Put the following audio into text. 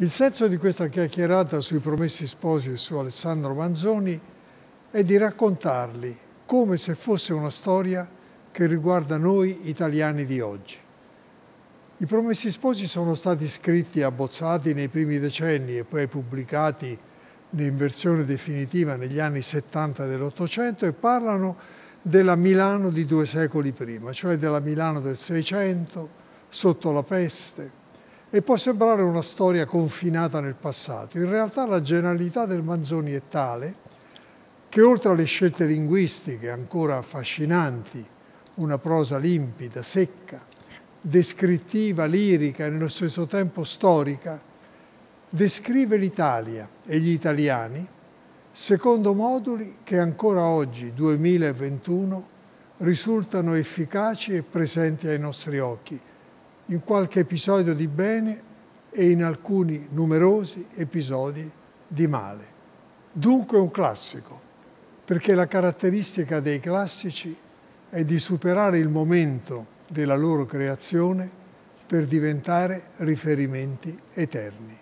Il senso di questa chiacchierata sui Promessi Sposi e su Alessandro Manzoni è di raccontarli come se fosse una storia che riguarda noi italiani di oggi. I Promessi Sposi sono stati scritti e abbozzati nei primi decenni e poi pubblicati in versione definitiva negli anni 70 dell'Ottocento e parlano della Milano di due secoli prima, cioè della Milano del Seicento, sotto la peste, e può sembrare una storia confinata nel passato. In realtà la genialità del Manzoni è tale che oltre alle scelte linguistiche ancora affascinanti, una prosa limpida, secca, descrittiva, lirica e nello stesso tempo storica, descrive l'Italia e gli italiani secondo moduli che ancora oggi, 2021, risultano efficaci e presenti ai nostri occhi in qualche episodio di bene e in alcuni numerosi episodi di male. Dunque un classico, perché la caratteristica dei classici è di superare il momento della loro creazione per diventare riferimenti eterni.